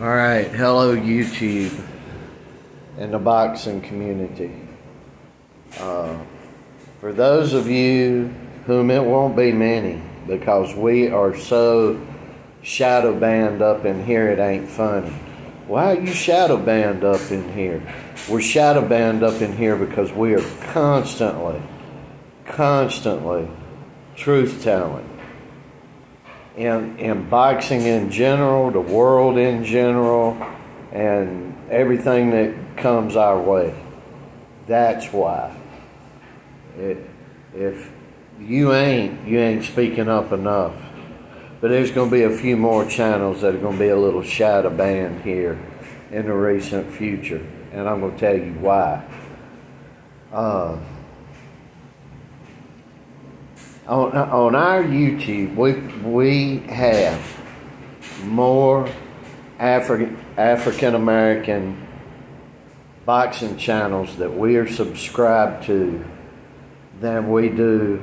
All right, hello YouTube and the boxing community. Uh, for those of you whom it won't be many, because we are so shadow banned up in here, it ain't funny. Why are you shadow banned up in here? We're shadow banned up in here because we are constantly, constantly truth telling in, in boxing in general, the world in general, and everything that comes our way. That's why. It, if you ain't, you ain't speaking up enough. But there's going to be a few more channels that are going to be a little shadow banned here in the recent future. And I'm going to tell you why. Uh, on, on our YouTube, we, we have more African African American boxing channels that we are subscribed to than we do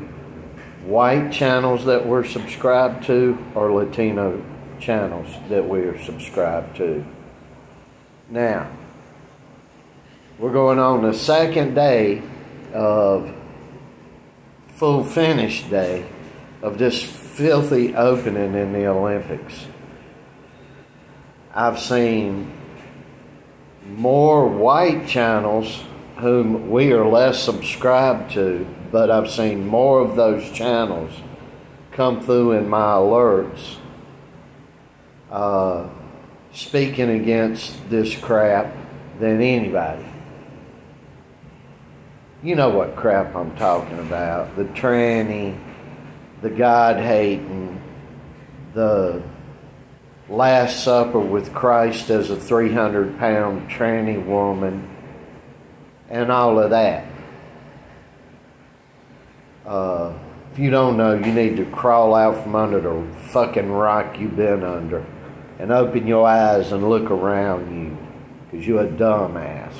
white channels that we're subscribed to or Latino channels that we are subscribed to. Now, we're going on the second day of full finish day of this filthy opening in the Olympics. I've seen more white channels whom we are less subscribed to, but I've seen more of those channels come through in my alerts uh, speaking against this crap than anybody you know what crap I'm talking about. The tranny, the God hating, the Last Supper with Christ as a 300 pound tranny woman, and all of that. Uh, if you don't know, you need to crawl out from under the fucking rock you've been under and open your eyes and look around you because you're a dumbass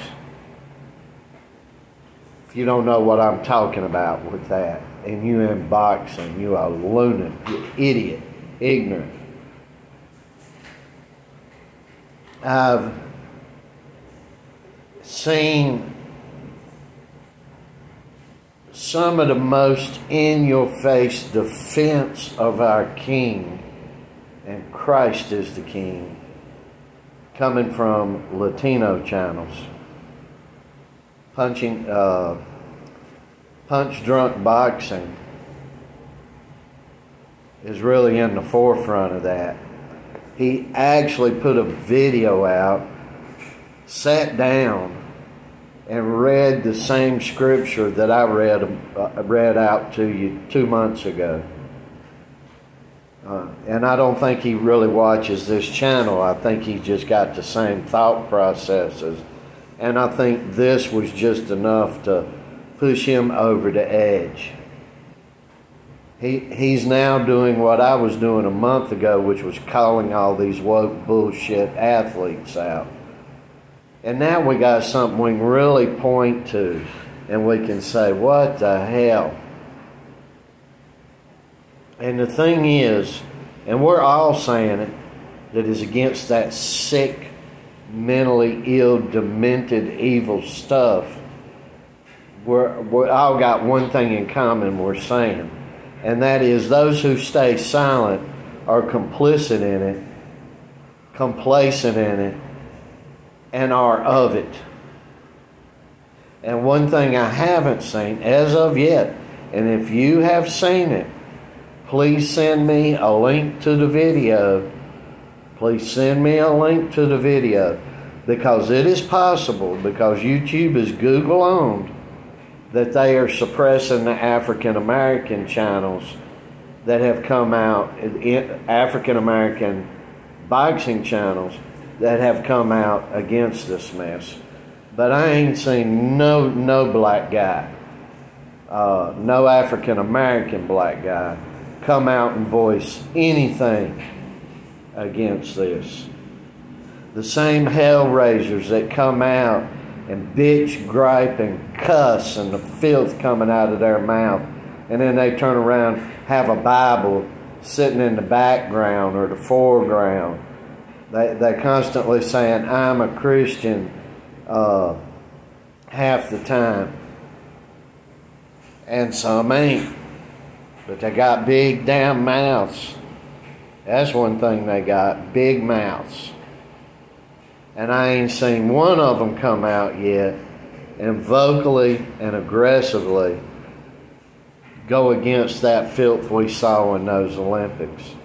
you don't know what I'm talking about with that, and you in boxing, you are lunatic, you idiot, ignorant. I've seen some of the most in your face defense of our King, and Christ is the King, coming from Latino channels punching, uh, punch drunk boxing is really in the forefront of that. He actually put a video out, sat down, and read the same scripture that I read uh, read out to you two months ago. Uh, and I don't think he really watches this channel. I think he just got the same thought processes and I think this was just enough to push him over the edge. He, he's now doing what I was doing a month ago, which was calling all these woke bullshit athletes out. And now we got something we can really point to and we can say, what the hell? And the thing is, and we're all saying it, that is against that sick mentally ill, demented, evil stuff, we're, we all got one thing in common we're saying, and that is those who stay silent are complicit in it, complacent in it, and are of it. And one thing I haven't seen as of yet, and if you have seen it, please send me a link to the video please send me a link to the video because it is possible, because YouTube is Google owned, that they are suppressing the African American channels that have come out, African American boxing channels that have come out against this mess. But I ain't seen no no black guy, uh, no African American black guy come out and voice anything against this. The same hell raisers that come out and bitch, gripe, and cuss, and the filth coming out of their mouth, and then they turn around, have a Bible sitting in the background or the foreground. They, they're constantly saying, I'm a Christian uh, half the time. And some ain't. But they got big damn mouths. That's one thing they got big mouths. And I ain't seen one of them come out yet and vocally and aggressively go against that filth we saw in those Olympics.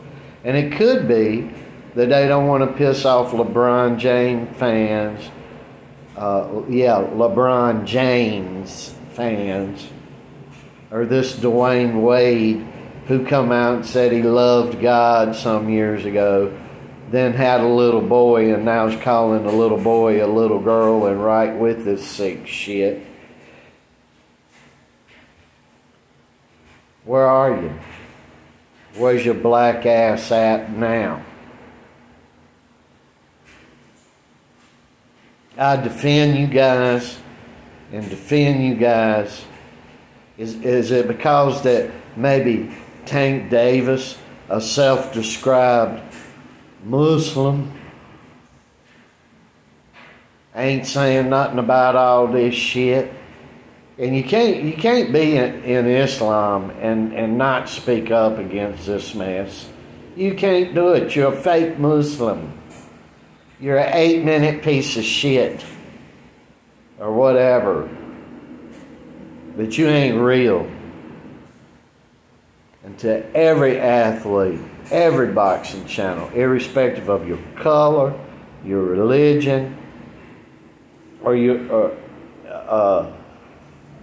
And it could be that they don't want to piss off LeBron James fans. Uh, yeah, LeBron James fans. Or this Dwyane Wade who come out and said he loved God some years ago, then had a little boy and now calling the little boy a little girl and right with this sick shit. Where are you? Where's your black ass at now? I defend you guys and defend you guys. Is, is it because that maybe Tank Davis, a self described Muslim, ain't saying nothing about all this shit? And you can't you can't be in, Islam and, and not speak up against this mess. You can't do it. You're a fake Muslim. You're an eight minute piece of shit. Or whatever. But you ain't real. And to every athlete, every boxing channel, irrespective of your color, your religion, or your or, uh,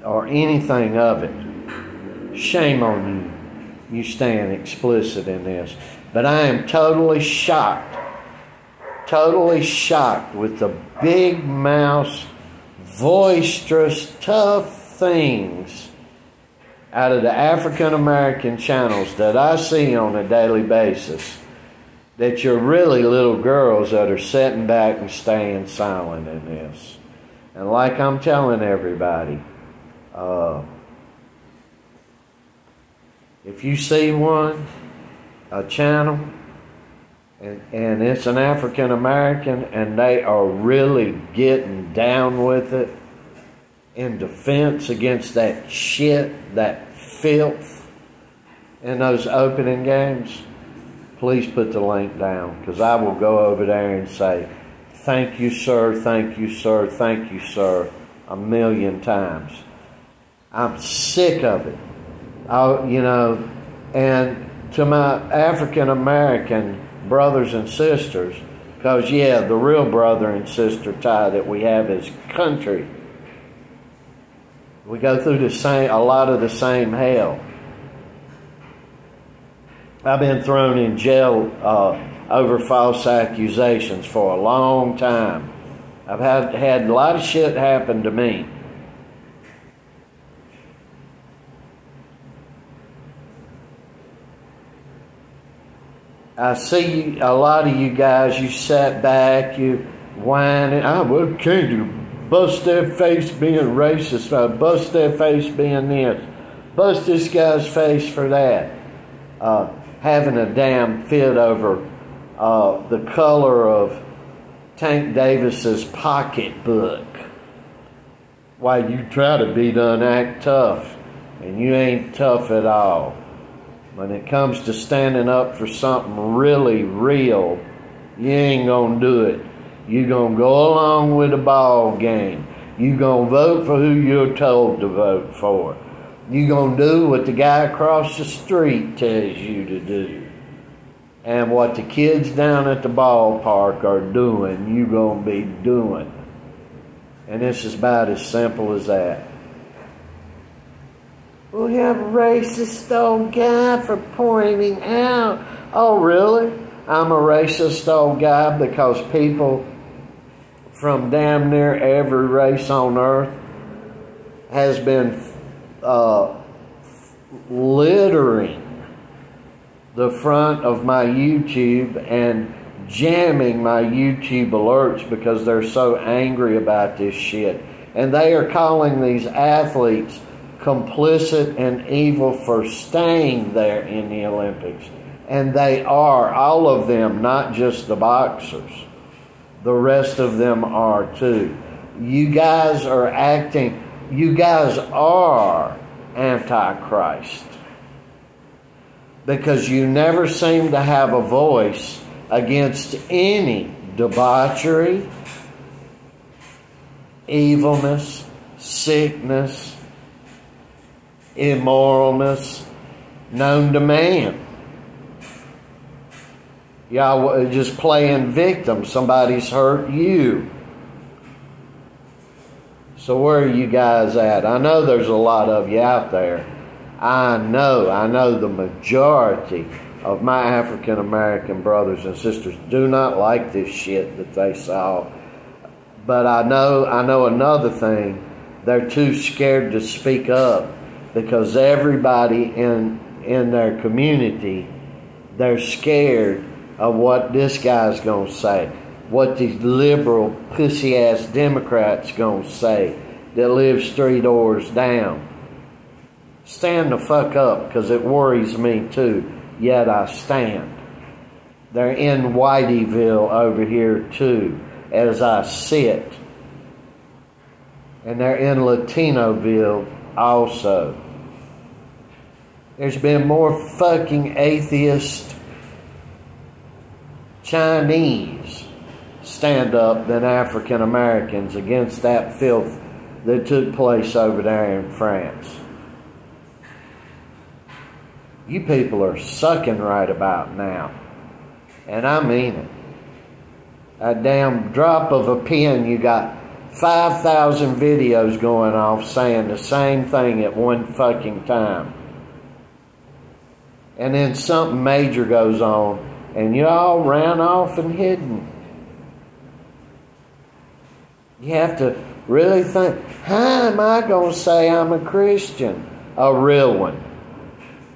or anything of it, shame on you. You stand explicit in this. But I am totally shocked totally shocked with the big mouse, boisterous, tough things out of the African American channels that I see on a daily basis that you're really little girls that are sitting back and staying silent in this. And like I'm telling everybody, uh, if you see one, a channel, and, and it's an African American, and they are really getting down with it in defense against that shit, that filth in those opening games. Please put the link down because I will go over there and say, Thank you, sir, thank you, sir, thank you, sir, a million times. I'm sick of it. I, you know, and to my African American brothers and sisters. Because, yeah, the real brother and sister tie that we have is country. We go through the same, a lot of the same hell. I've been thrown in jail uh, over false accusations for a long time. I've had, had a lot of shit happen to me. I see a lot of you guys, you sat back, you whining. I well, can't do bust their face being racist, uh, bust their face being this, bust this guy's face for that. Uh, having a damn fit over uh, the color of Tank Davis's pocketbook. Why you try to be done act tough, and you ain't tough at all. When it comes to standing up for something really real, you ain't gonna do it. You gonna go along with the ball game. You're gonna vote for who you're told to vote for. You're gonna do what the guy across the street tells you to do. And what the kids down at the ballpark are doing, you're gonna be doing. And it's about as simple as that. We have a racist old guy for pointing out. Oh, really? I'm a racist old guy because people from damn near every race on earth has been uh, littering the front of my YouTube and jamming my YouTube alerts because they're so angry about this shit. And they are calling these athletes complicit and evil for staying there in the Olympics. And they are, all of them, not just the boxers. The rest of them are too. You guys are acting, you guys are Antichrist. Because you never seem to have a voice against any debauchery, evilness, sickness, immoralness known to man. Y'all uh, just playing victim. Somebody's hurt you. So where are you guys at? I know there's a lot of you out there. I know, I know the majority of my African American brothers and sisters do not like this shit that they saw. But I know I know another thing. They're too scared to speak up because everybody in in their community they're scared of what this guy's going to say, what these liberal pussy ass Democrats going to say that lives three doors down. Stand the fuck up because it worries me too. Yet I stand. They're in Whiteyville over here too as I sit. And they're in Latinoville also. There's been more fucking atheist Chinese stand up than African Americans against that filth that took place over there in France. You people are sucking right about now. And I mean it. A damn drop of a pen, you got 5,000 videos going off saying the same thing at one fucking time. And then something major goes on, and you all ran off and hidden. You have to really think how am I going to say I'm a Christian? A real one.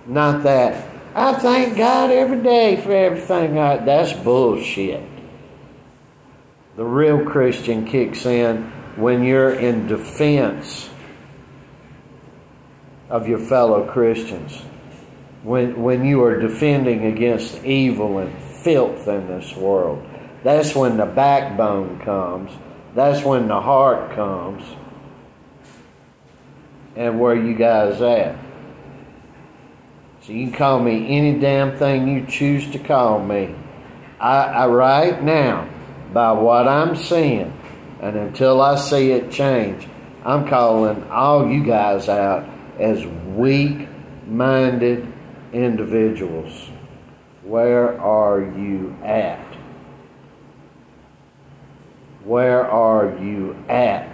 Not that. I thank God every day for everything I. That's bullshit. The real Christian kicks in when you're in defense of your fellow Christians. When, when you are defending against evil and filth in this world. That's when the backbone comes. That's when the heart comes. And where you guys at? So you can call me any damn thing you choose to call me. I, I right now, by what I'm seeing, and until I see it change, I'm calling all you guys out as weak minded individuals. Where are you at? Where are you at?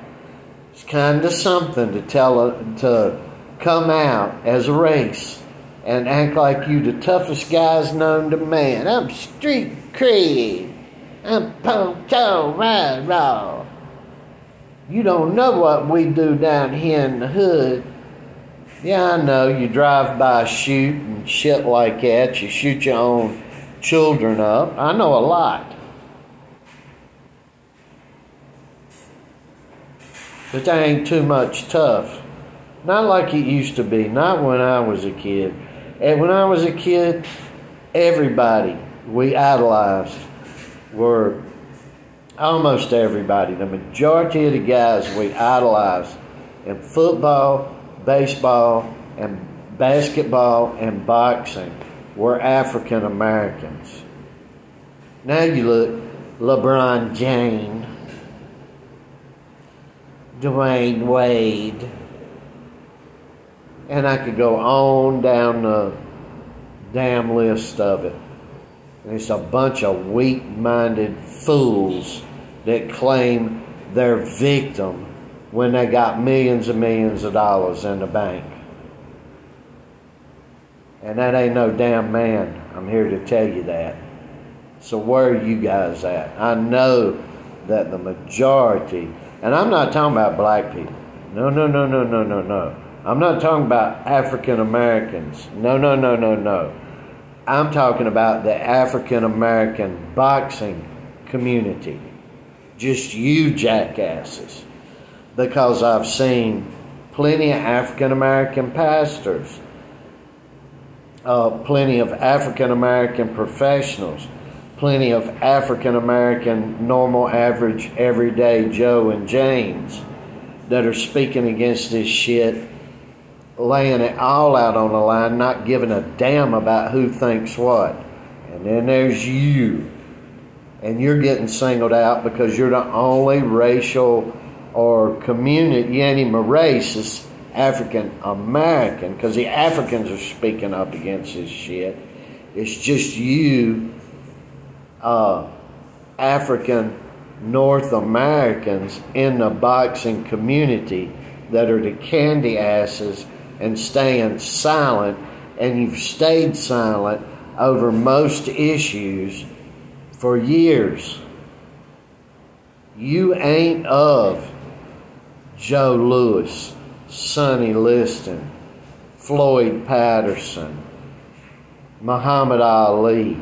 It's kind of something to tell uh, to come out as a race and act like you the toughest guys known to man. I'm street cred. I'm poncho rah rah. You don't know what we do down here in the hood. Yeah, I know. You drive by, shoot, and shit like that. You shoot your own children up. I know a lot. But that ain't too much tough. Not like it used to be. Not when I was a kid. And when I was a kid, everybody we idolized were almost everybody. The majority of the guys we idolized in football, baseball, and basketball and boxing were African Americans. Now you look, LeBron James, Dwyane Wade and I could go on down the damn list of it. It's a bunch of weak minded fools that claim they're victim when they got millions and millions of dollars in the bank. And that ain't no damn man. I'm here to tell you that. So where are you guys at? I know that the majority, and I'm not talking about black people. No, no, no, no, no, no, no. I'm not talking about African Americans. No, no, no, no, no. I'm talking about the African American boxing community. Just you jackasses. Because I've seen plenty of African American pastors. uh, plenty of African American professionals, plenty of African American normal, average, everyday Joe and James that are speaking against this shit, laying it all out on the line, not giving a damn about who thinks what. And then there's you. And you're getting singled out because you're the only racial or community, you ain't even a race, it's African American, because the Africans are speaking up against this shit. It's just you, uh, African North Americans in the boxing community that are the candy asses and staying silent, and you've stayed silent over most issues for years. You ain't of Joe Louis, Sonny Liston, Floyd Patterson, Muhammad Ali,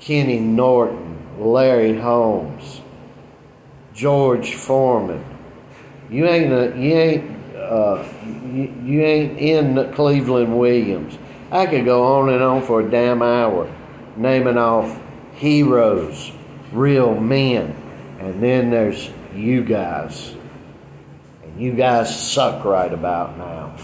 Kenny Norton, Larry Holmes, George Foreman. You ain't a, you ain't uh, you, you ain't in Cleveland Williams. I could go on and on for a damn hour, naming off heroes, real men, and then there's you guys, you guys suck right about now.